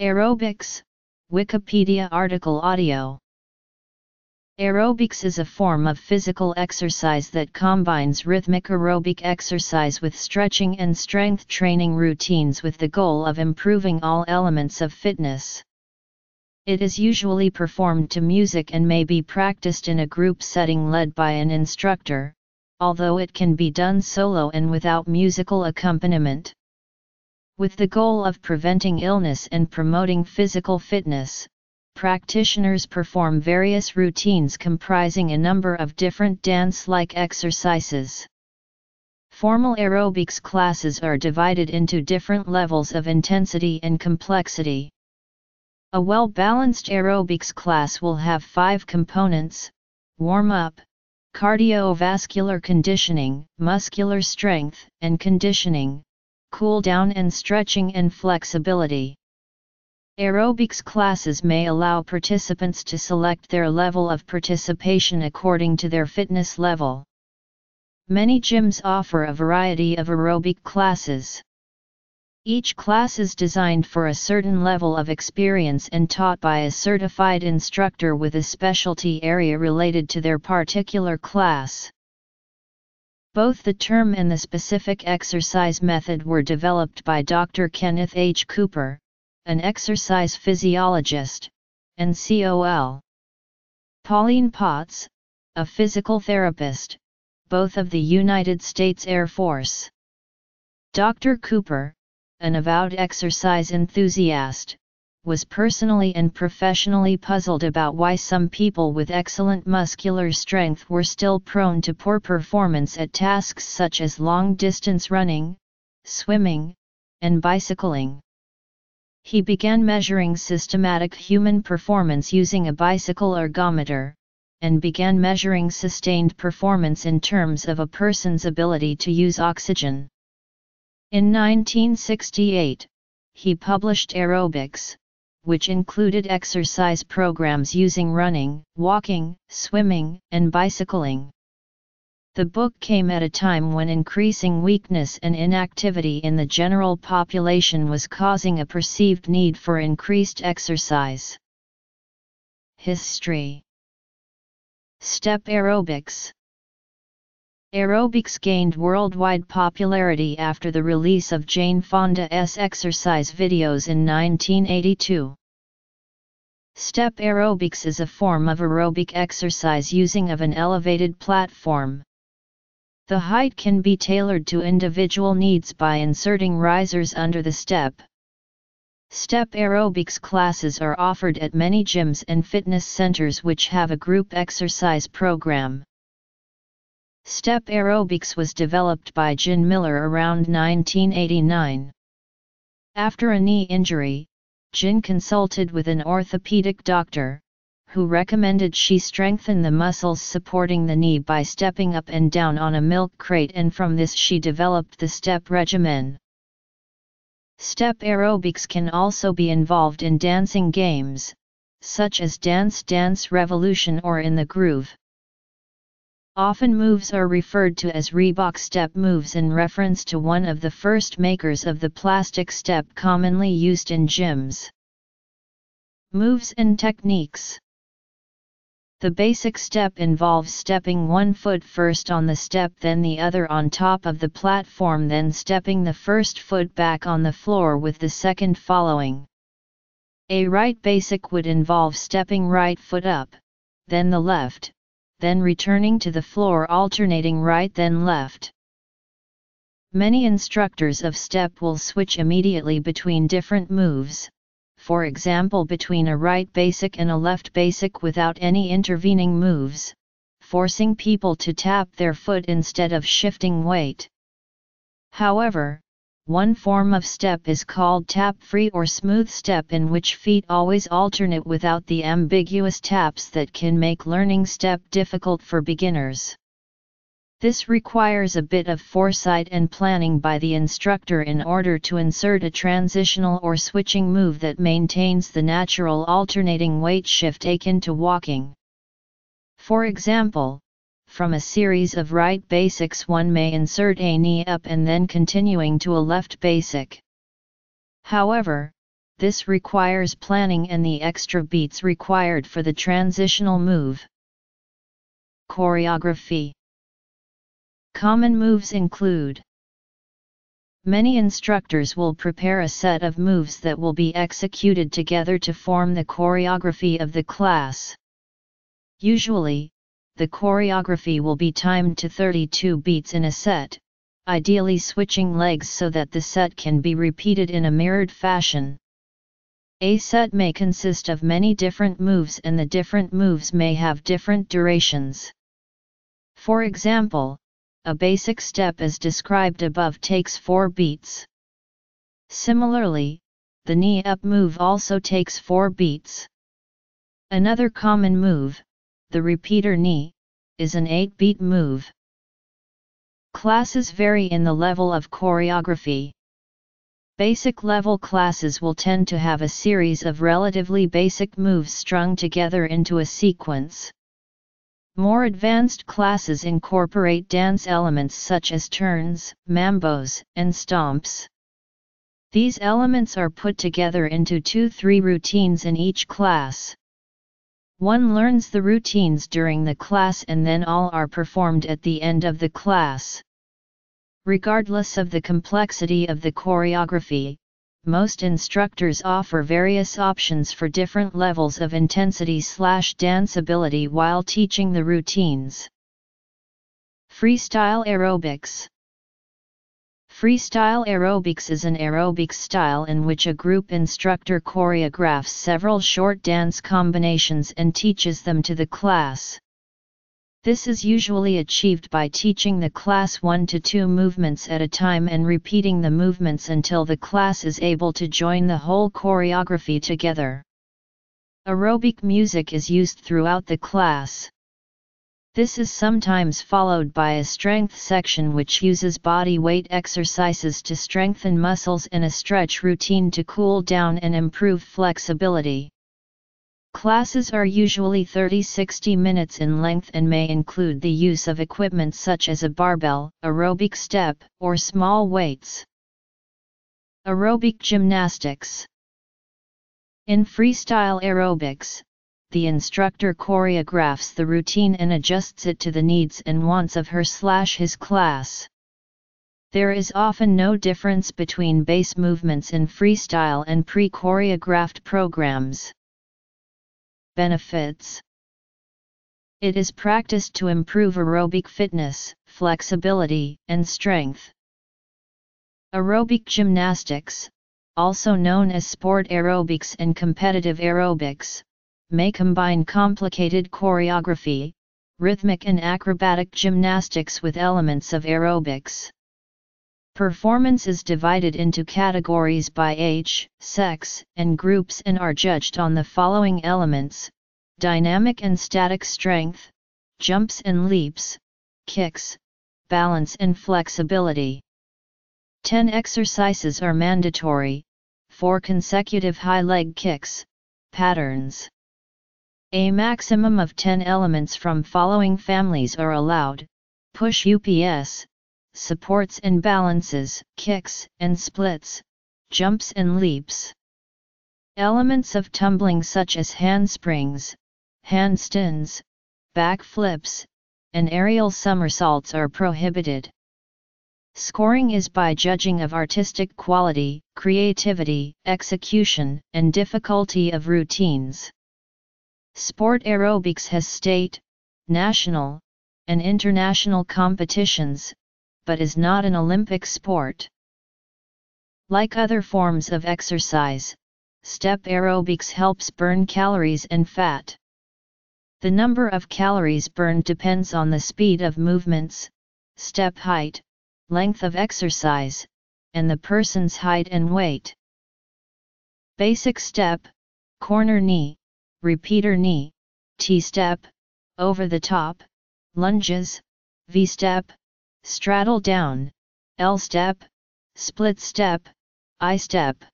Aerobics, Wikipedia article audio. Aerobics is a form of physical exercise that combines rhythmic aerobic exercise with stretching and strength training routines with the goal of improving all elements of fitness. It is usually performed to music and may be practiced in a group setting led by an instructor, although it can be done solo and without musical accompaniment. With the goal of preventing illness and promoting physical fitness, practitioners perform various routines comprising a number of different dance-like exercises. Formal aerobics classes are divided into different levels of intensity and complexity. A well-balanced aerobics class will have five components, warm-up, cardiovascular conditioning, muscular strength and conditioning, cool-down and stretching and flexibility. Aerobics classes may allow participants to select their level of participation according to their fitness level. Many gyms offer a variety of aerobic classes. Each class is designed for a certain level of experience and taught by a certified instructor with a specialty area related to their particular class. Both the term and the specific exercise method were developed by Dr. Kenneth H. Cooper, an exercise physiologist, and COL. Pauline Potts, a physical therapist, both of the United States Air Force. Dr. Cooper, an avowed exercise enthusiast, was personally and professionally puzzled about why some people with excellent muscular strength were still prone to poor performance at tasks such as long-distance running, swimming, and bicycling. He began measuring systematic human performance using a bicycle ergometer, and began measuring sustained performance in terms of a person's ability to use oxygen. In 1968, he published Aerobics, which included exercise programs using running, walking, swimming, and bicycling. The book came at a time when increasing weakness and inactivity in the general population was causing a perceived need for increased exercise. History Step aerobics Aerobics gained worldwide popularity after the release of Jane Fonda's exercise videos in 1982. Step aerobics is a form of aerobic exercise using of an elevated platform. The height can be tailored to individual needs by inserting risers under the step. Step aerobics classes are offered at many gyms and fitness centers which have a group exercise program. Step aerobics was developed by Gin Miller around 1989. After a knee injury, Gin consulted with an orthopedic doctor, who recommended she strengthen the muscles supporting the knee by stepping up and down on a milk crate and from this she developed the step regimen. Step aerobics can also be involved in dancing games, such as Dance Dance Revolution or In the Groove. Often moves are referred to as Reebok step moves in reference to one of the first makers of the plastic step commonly used in gyms. Moves and techniques The basic step involves stepping one foot first on the step then the other on top of the platform then stepping the first foot back on the floor with the second following. A right basic would involve stepping right foot up, then the left, then returning to the floor alternating right then left. Many instructors of step will switch immediately between different moves, for example between a right basic and a left basic without any intervening moves, forcing people to tap their foot instead of shifting weight. However, one form of step is called tap-free or smooth step in which feet always alternate without the ambiguous taps that can make learning step difficult for beginners. This requires a bit of foresight and planning by the instructor in order to insert a transitional or switching move that maintains the natural alternating weight shift akin to walking. For example, from a series of right basics one may insert a knee up and then continuing to a left basic. However, this requires planning and the extra beats required for the transitional move. Choreography Common moves include Many instructors will prepare a set of moves that will be executed together to form the choreography of the class. Usually, the choreography will be timed to 32 beats in a set, ideally switching legs so that the set can be repeated in a mirrored fashion. A set may consist of many different moves and the different moves may have different durations. For example, a basic step as described above takes 4 beats. Similarly, the knee up move also takes 4 beats. Another common move, the repeater knee, is an 8 beat move. Classes vary in the level of choreography. Basic level classes will tend to have a series of relatively basic moves strung together into a sequence. More advanced classes incorporate dance elements such as turns, mambos, and stomps. These elements are put together into 2-3 routines in each class. One learns the routines during the class and then all are performed at the end of the class. Regardless of the complexity of the choreography, most instructors offer various options for different levels of intensity slash danceability while teaching the routines. Freestyle aerobics Freestyle aerobics is an aerobics style in which a group instructor choreographs several short dance combinations and teaches them to the class. This is usually achieved by teaching the class 1 to 2 movements at a time and repeating the movements until the class is able to join the whole choreography together. Aerobic music is used throughout the class. This is sometimes followed by a strength section which uses body weight exercises to strengthen muscles and a stretch routine to cool down and improve flexibility. Classes are usually 30-60 minutes in length and may include the use of equipment such as a barbell, aerobic step, or small weights. Aerobic gymnastics In freestyle aerobics, the instructor choreographs the routine and adjusts it to the needs and wants of her slash his class. There is often no difference between base movements in freestyle and pre-choreographed programs. Benefits It is practiced to improve aerobic fitness, flexibility, and strength. Aerobic gymnastics, also known as sport aerobics and competitive aerobics, may combine complicated choreography, rhythmic and acrobatic gymnastics with elements of aerobics. Performance is divided into categories by age, sex, and groups and are judged on the following elements dynamic and static strength, jumps and leaps, kicks, balance and flexibility. 10 exercises are mandatory, 4 consecutive high leg kicks, patterns. A maximum of 10 elements from following families are allowed, push UPS, supports and balances, kicks and splits, jumps and leaps. Elements of tumbling such as handsprings, handstands, backflips, and aerial somersaults are prohibited. Scoring is by judging of artistic quality, creativity, execution, and difficulty of routines. Sport aerobics has state, national, and international competitions, but is not an Olympic sport. Like other forms of exercise, step aerobics helps burn calories and fat. The number of calories burned depends on the speed of movements, step height, length of exercise, and the person's height and weight. Basic step, corner knee, repeater knee, T-step, over the top, lunges, V-step, straddle down, L-step, split step, I-step.